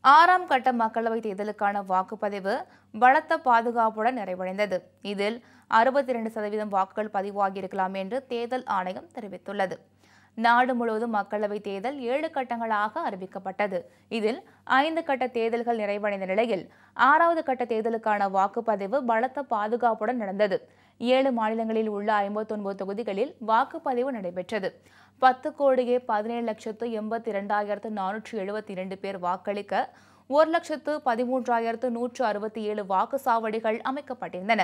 ஆறாம் கட்ட மக்களவைத் தேர்தலுக்கான வாக்குப்பதிவு பலத்த பாதுகாப்புடன் நிறைவடைந்தது. இதில் அறுபத்தி இரண்டு சதவீதம் வாக்குகள் பதிவாகியிருக்கலாம் என்று தேர்தல் ஆணையம் தெரிவித்துள்ளது. நாடு முழுவதும் மக்களவைத் தேர்தல் ஏழு கட்டங்களாக அறிவிக்கப்பட்டது. இதில் ஐந்து கட்ட தேர்தல்கள் நிறைவடைந்த நிலையில் ஆறாவது கட்ட தேர்தலுக்கான வாக்குப்பதிவு பலத்த பாதுகாப்புடன் நடந்தது. ஏழு மாநிலங்களில் உள்ள ஐம்பத்தொன்பது தொகுதிகளில் வாக்குப்பதிவு நடைபெற்றது. பத்து கோடியே பதினேழு லட்சத்து எண்பத்தி இரண்டாயிரத்து நானூற்றி எழுபத்தி இரண்டு பேர் வாக்களிக்க ஒரு லட்சத்து பதிமூன்றாயிரத்து நூற்று அறுபத்தி ஏழு வாக்குச்சாவடிகள் அமைக்கப்பட்டிருந்தன.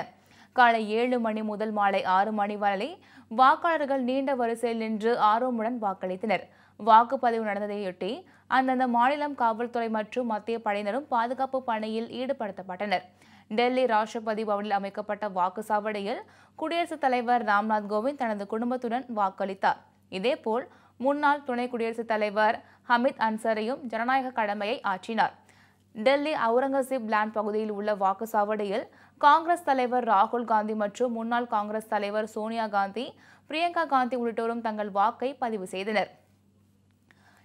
காலை ஏழு மணி முதல் மாலை ஆறு மணி வரை வாக்காளர்கள் நீண்ட வரிசையில் நின்று ஆர்வமுடன் வாக்களித்தனர். வாக்குப்பதிவு நடந்ததையொட்டி அந்தந்த மாநிலம் காவல்துறை மற்றும் மத்திய படையினரும் பாதுகாப்பு பணியில் ஈடுபடுத்தப்பட்டனர். டெல்லி ராஷ்டிரபதி பவனில் அமைக்கப்பட்ட வாக்குச்சாவடியில் குடியரசுத் தலைவர் ராம்நாத் கோவிந்த் தனது குடும்பத்துடன் வாக்களித்தார். இதேபோல் முன்னாள் துணை குடியரசுத் தலைவர் ஹமித் அன்சரியும் ஜனநாயக கடமையை ஆற்றினார். டெல்லி அவுரங்கசீப் லேண்ட் பகுதியில் உள்ள வாக்குச்சாவடியில் காங்கிரஸ் தலைவர் ராகுல் காந்தி மற்றும் முன்னாள் காங்கிரஸ் தலைவர் சோனியா காந்தி பிரியங்கா காந்தி உள்ளிட்டோரும் தங்கள் வாக்கை பதிவு செய்தனர்.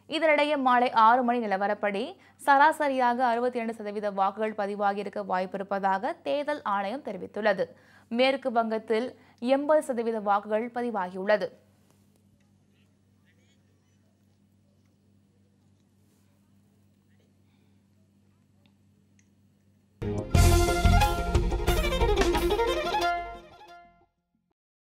இதனிடையே மாலை ஆறு மணி நிலவரப்படி சராசரியாக அறுபத்தி இரண்டு சதவீத வாக்குகள் பதிவாகியிருக்க வாய்ப்பிருப்பதாக தேர்தல் ஆணையம் தெரிவித்துள்ளது. மேற்கு வங்கத்தில் எண்பது சதவீத வாக்குகள் பதிவாகியுள்ளது.